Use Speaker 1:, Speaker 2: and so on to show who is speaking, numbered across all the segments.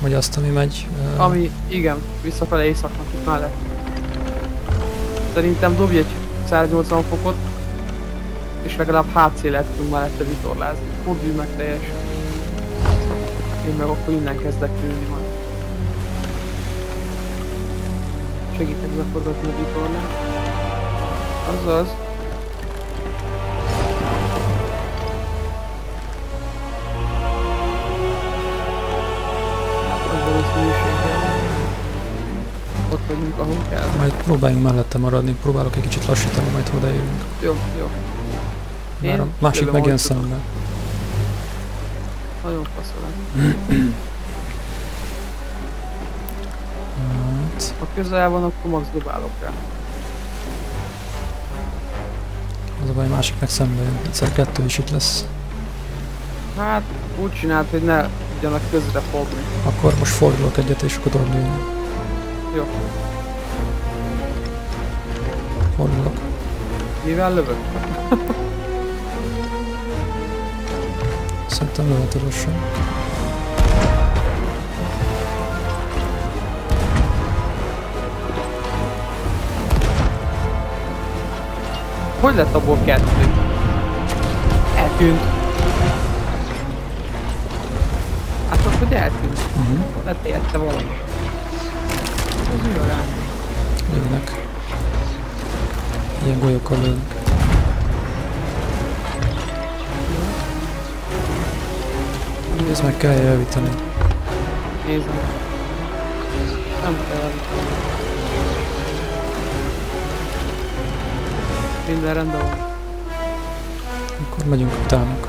Speaker 1: Vagy azt, ami megy... Uh...
Speaker 2: Ami, igen, visszafele éjszaknak itt mellett. Szerintem dobj egy 180 fokot, és legalább HC-let tudunk mellette vitorlázni. Forduljunk meg teljesen. Én meg akkor innen kezdek ülni majd. Segítek beforgatni a vitorlát. Azaz. Vagyunk, ahol kell.
Speaker 1: Majd próbáljunk mellette maradni, próbálok egy kicsit lassítani, majd odaérünk.
Speaker 2: Jó, jó.
Speaker 1: Már a másik megjön szemben.
Speaker 2: Nagyon faszolás.
Speaker 1: hát.
Speaker 2: Ha közel van, akkor max dobálok rá.
Speaker 1: Az a baj, másik meg szembe jön. Egyszer kettő is itt lesz.
Speaker 2: Hát úgy csinált, hogy ne tudjanak közre fogni.
Speaker 1: Akkor most fordulok egyet, és akkor tudod.
Speaker 2: Jó.
Speaker 1: Fordulok.
Speaker 2: Mivel lövök?
Speaker 1: Szerintem lőheted lassan.
Speaker 2: Hogy lett abból kettő? Eltűnt. Hát most, hogy eltűnt.
Speaker 1: Uh-huh.
Speaker 2: Lett érte valami. Ez mi a rám?
Speaker 1: Lőnek. Ilyen golyókkal lőnek. Ezt meg kell javítani.
Speaker 2: Nézd meg. Nem kell elvitani. Minden rendben van.
Speaker 1: Akkor megyünk utánuk.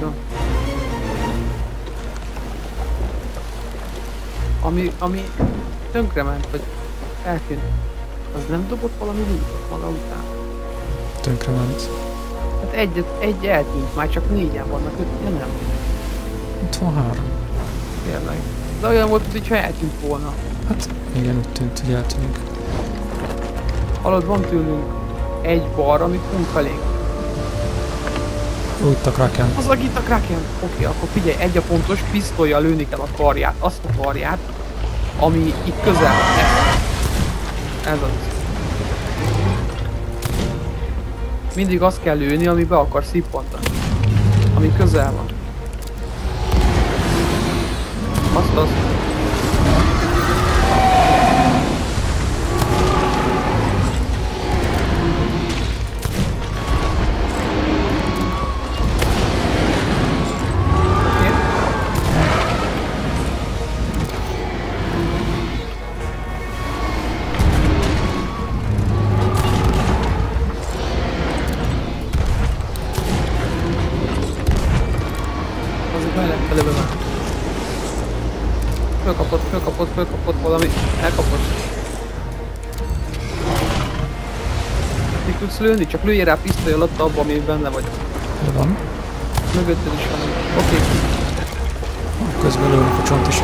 Speaker 2: Jó. Ami, ami tönkrement, vagy eltűnt, az nem dobott valami lútot maga után?
Speaker 1: Tönkrement.
Speaker 2: Hát egy, egy eltűnt, már csak négyen vannak, öt, nem.
Speaker 1: Itt van három.
Speaker 2: Tényleg. De olyan volt, mintha eltűnt volna.
Speaker 1: Hát igen, úgy tűnt, hogy eltűnik.
Speaker 2: Hallod, van tőlünk egy bar, amit felénk.
Speaker 1: Úgy a Kraken.
Speaker 2: Az itt a Kraken. Oké, akkor figyelj, egy a pontos, pisztolya lőni kell a karját, azt a karját, ami itt közel van. Ez, az. Mindig azt kell lőni, ami be akar szippantani. Ami közel van. Azt az. Ki tudsz lőni? Csak lőjél rá pisztoly alatt abba, ami benne vagy.
Speaker 1: Hol van?
Speaker 2: Mögötted is van. Oké. Okay.
Speaker 1: Közben lőnek a csont is.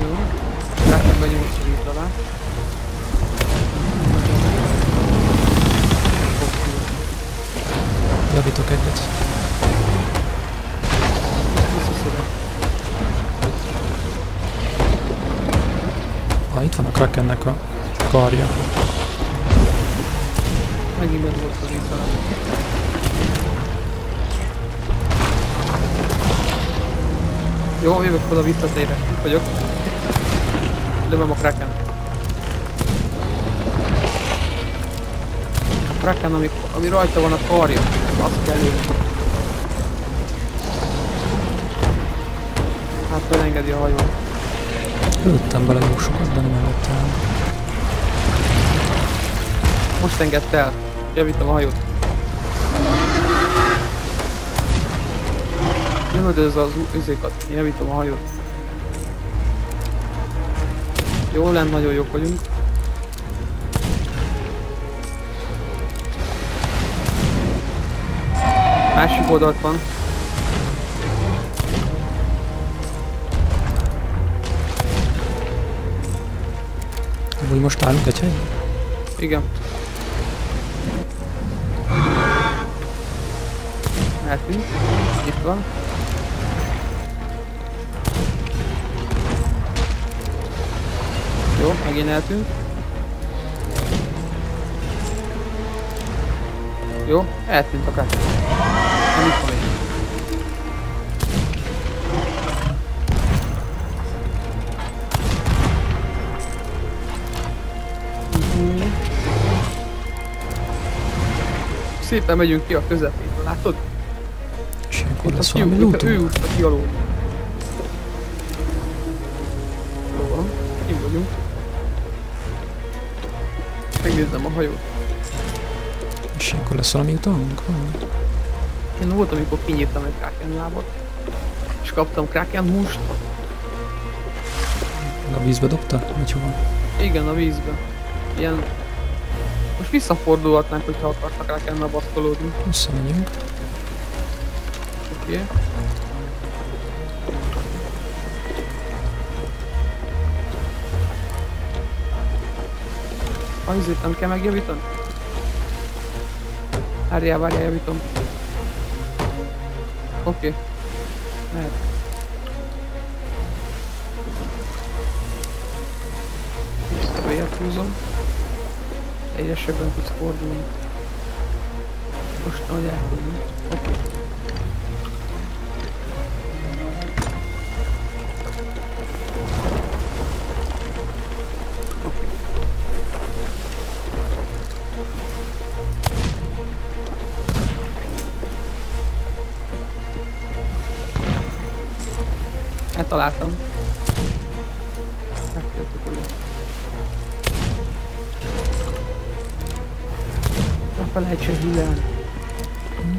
Speaker 2: Jó. Látom, megyünk itt alá.
Speaker 1: Javítok egyet.
Speaker 2: Visszaszedem.
Speaker 1: Ah, itt van a Krakennek a karja.
Speaker 2: Megint az itt alá. Jó, jövök oda visszatérre. Itt vagyok. Lövöm a Kraken. A Kraken, ami, ami rajta van a karja. Azt kell lőni. Hát felengedi a hajót.
Speaker 1: Lőttem bele jó sokat, de nem előtt el.
Speaker 2: Most engedt el. Javítom a hajót. Nyomod az üzékat. Javítom a hajót. Jó lenne, nagyon jók vagyunk. Másik oldalt van.
Speaker 1: Úgy most állunk egy helyen?
Speaker 2: Igen. Hát, Mehetünk. Itt van. Jó, megint eltűnt. Jó, eltűnt a kártya. Nem itt van Szépen megyünk ki a közepébe, látod?
Speaker 1: És ilyenkor
Speaker 2: Itt a
Speaker 1: lesz valami
Speaker 2: a ő
Speaker 1: lootunk?
Speaker 2: úszta ki alól. Jó van, kim vagyunk. Megnézem a hajót.
Speaker 1: És lesz valami utalunk?
Speaker 2: Én volt, amikor kinyírtam egy Kraken lábat. És kaptam Kraken húst.
Speaker 1: A vízbe dobta? Vagy hova?
Speaker 2: Igen, a vízbe. Ilyen... Most visszafordulhatnánk, hogyha akartak Krakennel baszkolódni.
Speaker 1: Visszamegyünk.
Speaker 2: Oké. Okay. A izét nem kell megjavítani? Várjál, várjál, javítom. Oké. Okay. Mehet. Vélyet húzom. Egyesebben tudsz fordulni. Most ahogy elhúzni. Oké. Okay. Eltaláltam. Felejtse hülyelni.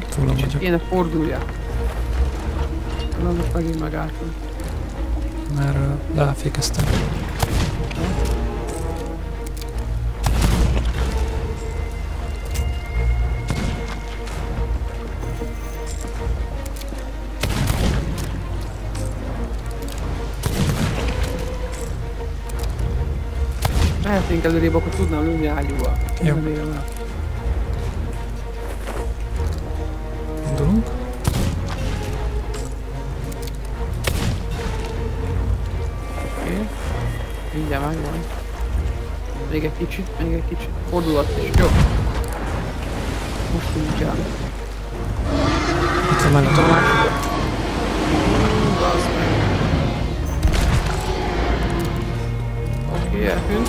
Speaker 1: Fúlom
Speaker 2: Csak
Speaker 1: vagyok.
Speaker 2: kéne fordulja. Na most megint megálltunk.
Speaker 1: Már uh, leáfékeztem.
Speaker 2: Mehetnénk előrébb, akkor tudnám lőni ágyúval.
Speaker 1: Jó.
Speaker 2: Mindjárt megvan. Még egy kicsit, még egy kicsit. Fordulat is, jó. Most el.
Speaker 1: Itt van
Speaker 2: A meg. Oké, eltűnt.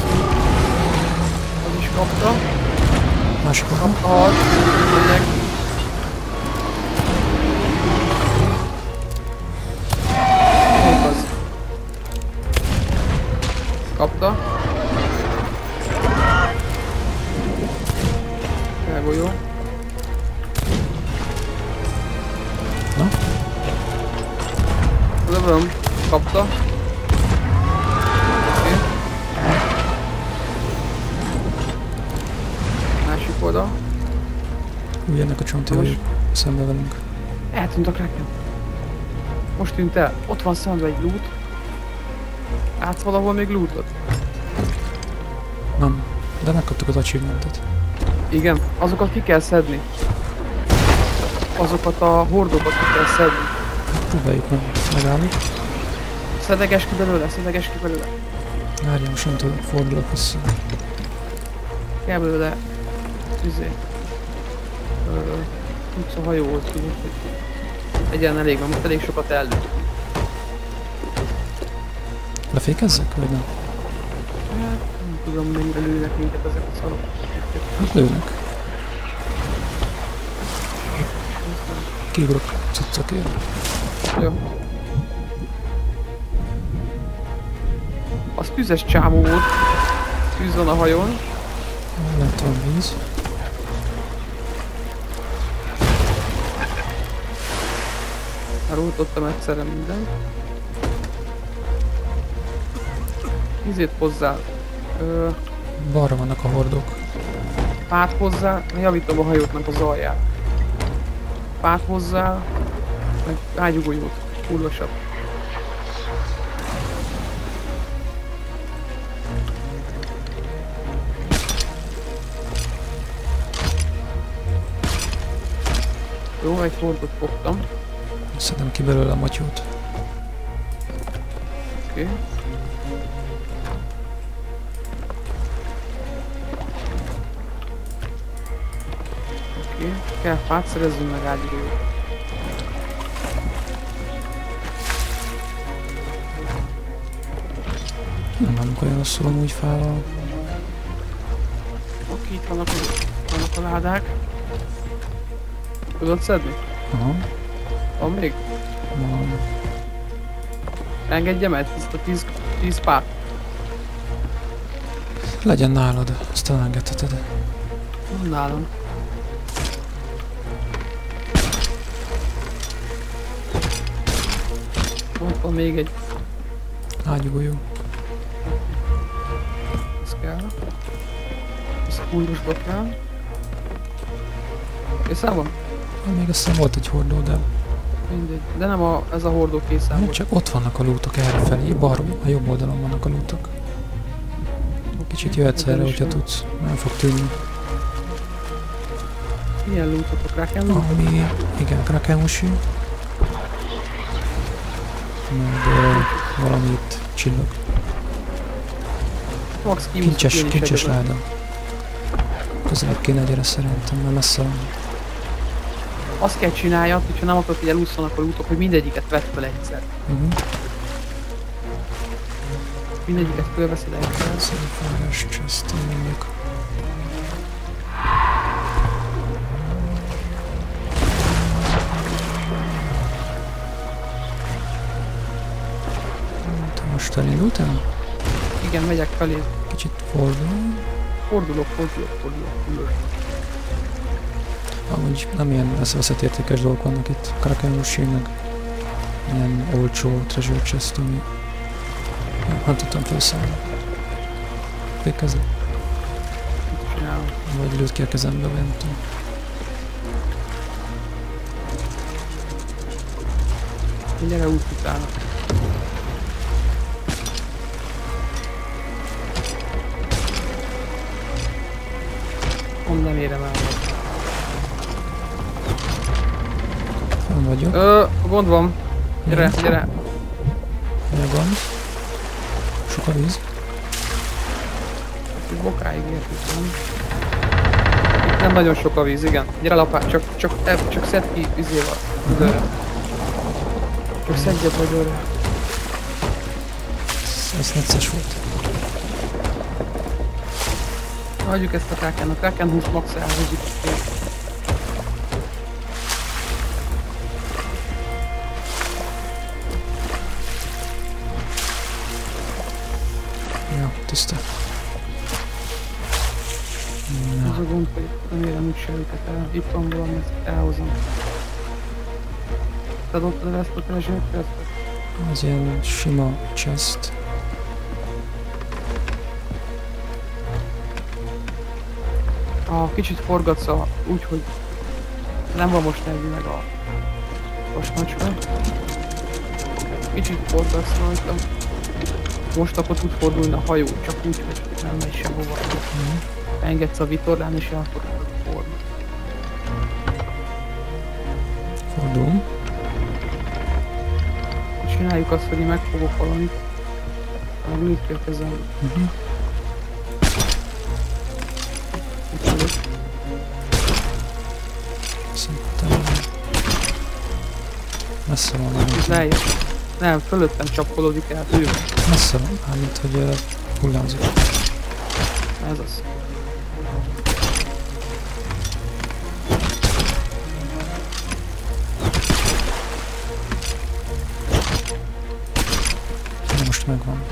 Speaker 2: Az is kapta.
Speaker 1: másik oldal.
Speaker 2: Kapta Kapta. Elgolyó.
Speaker 1: Na,
Speaker 2: Lövöm. Kapta. Oké. Másik oldal.
Speaker 1: úgy jönnek a csonti szembe velünk.
Speaker 2: Eltűnt a kraken. Most tűnt el. Ott van szembe egy loot. Látsz valahol még lootot?
Speaker 1: Nem, de megkaptuk az achievementet.
Speaker 2: Igen, azokat ki kell szedni. Azokat a hordokat ki kell szedni.
Speaker 1: Próbáljuk meg, megállni.
Speaker 2: Szedeges ki belőle, szedeges ki belőle.
Speaker 1: Várjál, most nem tudom, fordulok vissza.
Speaker 2: Kell belőle. Izé. Tudsz a hajóhoz, hogy legyen elég, mert most elég sokat ellő.
Speaker 1: Lefékezzek, vagy nem?
Speaker 2: Hát, nem tudom, mennyire lőnek minket ezek a szarok.
Speaker 1: Hát lőnek. Kiugrok cuccokért.
Speaker 2: Jó. Az tüzes csámú volt. Tűz van a hajón.
Speaker 1: Lent van víz.
Speaker 2: Elrújtottam egyszerre mindent. Izét hozzá. Ö,
Speaker 1: Balra vannak a hordók.
Speaker 2: pát hozzá. Javítom a hajótnak az alját. Pát hozzá. Meg ágyugójót. Hullosabb. Jó, egy hordot fogtam.
Speaker 1: Szedem ki belőle a matyót.
Speaker 2: Oké. Fát, szerezzünk meg ágyújót.
Speaker 1: Nem vagyunk olyan rosszul amúgy fával.
Speaker 2: Oké, itt vannak, vannak a ládák. Tudod szedni?
Speaker 1: Aha,
Speaker 2: Van még?
Speaker 1: van.
Speaker 2: Engedjem el ezt a 10, 10 pár.
Speaker 1: Legyen nálad, azt elengedheted.
Speaker 2: Nálam. Ott van még egy,
Speaker 1: Ágyugójú.
Speaker 2: ez kell. Ez kúrusba kell. Készen van?
Speaker 1: Még azt hiszem volt egy hordó, de
Speaker 2: Mindegy. De nem a, ez a hordó készen
Speaker 1: nem csak ott vannak a lútok errefelé, balra, a jobb oldalon vannak a lútok. Kicsit jöhetsz erre, hogyha tudsz. Nem fog tűnni.
Speaker 2: Milyen rá kell loot?
Speaker 1: Ami, igen, krakenusű. Meg ö, valami itt csillag.
Speaker 2: Max kiúszok
Speaker 1: Kincses, kincses láda. Közelebb kéne gyere szerintem, mert messze van.
Speaker 2: Azt kell csináljad, hogyha nem akarod, hogy elúszanak a lootok, hogy mindegyiket vedd fel egyszer.
Speaker 1: Uh-huh.
Speaker 2: Mindegyiket fölveszed egyszer.
Speaker 1: Színfájas chest most elindultál?
Speaker 2: Igen, megyek felé.
Speaker 1: Kicsit fordul.
Speaker 2: Fordulok, fordulok, fordulok, fordulok.
Speaker 1: Amúgy nem ilyen eszeveszett értékes dolgok vannak itt. Krakenusé, meg ilyen olcsó treasure chest, ami nem tudtam felszállni.
Speaker 2: Csinálom?
Speaker 1: Vagy lőtt ki a kezembe, vagy nem tudom.
Speaker 2: Gyere út utána. Nem érem el.
Speaker 1: Nem vagyok.
Speaker 2: Ö, gond van. Gyere,
Speaker 1: Mi?
Speaker 2: gyere.
Speaker 1: Mi a gond? Sok a víz.
Speaker 2: Itt bokáig értük, nem? Itt nem nagyon sok a víz, igen. Gyere lapát, csak, csak, e- csak szedd ki vizével. Csak szedje vödörre.
Speaker 1: Ez, ez necces volt.
Speaker 2: Hagyjuk ezt a Kraken, a Kraken 20 max elhúzik.
Speaker 1: Ja, tiszta.
Speaker 2: Az
Speaker 1: Na,
Speaker 2: a gond, hogy nem érem úgyse őket el. Itt van valami, ezt elhozom. Te dobtad el ezt a treasure
Speaker 1: az ilyen sima chest.
Speaker 2: Ha kicsit forgatsz a, úgy, hogy nem van most elvileg a vasmacska. Kicsit forgatsz rajta. Most akkor tud fordulni a hajó, csak úgy, hogy nem megy sehova.
Speaker 1: Mhm.
Speaker 2: Engedsz a vitorlán és elfordul a forma.
Speaker 1: Fordul.
Speaker 2: Csináljuk azt, hogy én megfogok valamit. Meg ki a kezem.
Speaker 1: Uh-huh. Messze van, nem
Speaker 2: lejjebb. Nem, fölöttem csapkolódik el, ő.
Speaker 1: Messze van, mármint hogy uh, hullámzik.
Speaker 2: Ez az.
Speaker 1: De most megvan.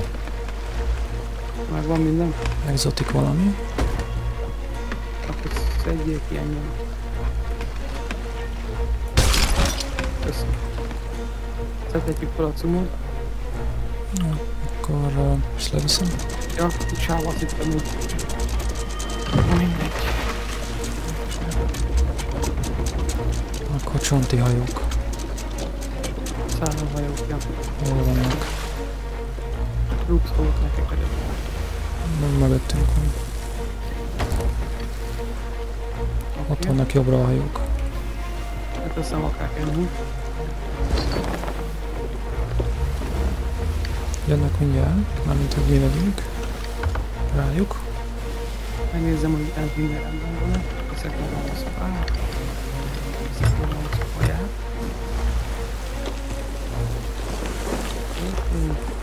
Speaker 2: Meg van minden.
Speaker 1: Exotik valami.
Speaker 2: Akkor szedjél ki engem. Köszönöm. Szedhetjük fel a cumót.
Speaker 1: Akkor uh, ezt leviszem.
Speaker 2: Ja, azt hittem úgy. Mindegy.
Speaker 1: Akkor csonti hajók.
Speaker 2: Szálló hajók, ja.
Speaker 1: Hol vannak?
Speaker 2: Lux volt nekik előtt.
Speaker 1: Meg mögöttünk van. Ott
Speaker 2: Oké.
Speaker 1: vannak jobbra a hajók.
Speaker 2: Leteszem akár ennyi.
Speaker 1: Jönnek mindjárt, mármint hogy mi legyünk. Rájuk.
Speaker 2: Megnézem, hogy ez minden rendben van. Ezek meg a szobát. Ezek meg a szobáját. Mm-hmm.